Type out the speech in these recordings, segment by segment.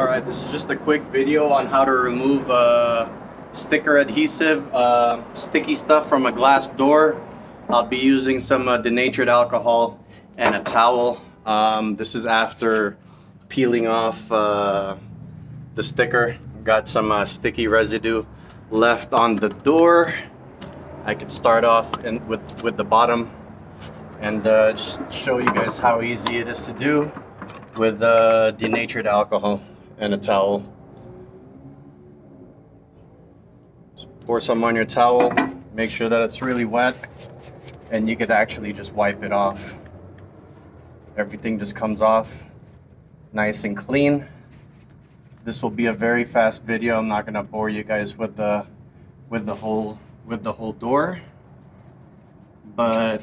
Alright, this is just a quick video on how to remove uh, sticker adhesive, uh, sticky stuff from a glass door. I'll be using some uh, denatured alcohol and a towel. Um, this is after peeling off uh, the sticker. Got some uh, sticky residue left on the door. I could start off in, with, with the bottom and uh, just show you guys how easy it is to do with denatured alcohol and a towel. Just pour some on your towel, make sure that it's really wet, and you could actually just wipe it off. Everything just comes off nice and clean. This will be a very fast video. I'm not gonna bore you guys with the with the whole with the whole door. But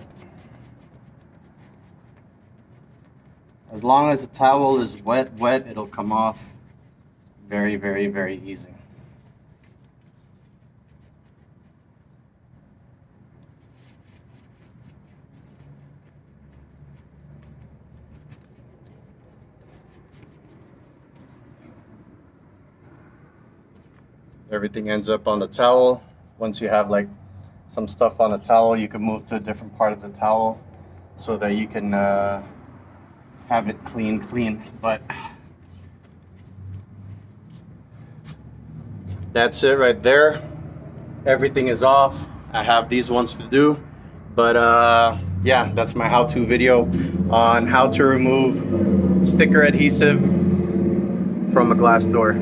as long as the towel is wet, wet, it'll come off very, very, very easy. Everything ends up on the towel. Once you have like some stuff on the towel, you can move to a different part of the towel so that you can uh, have it clean, clean. But that's it right there. Everything is off. I have these ones to do. But uh, yeah that's my how-to video on how to remove sticker adhesive from a glass door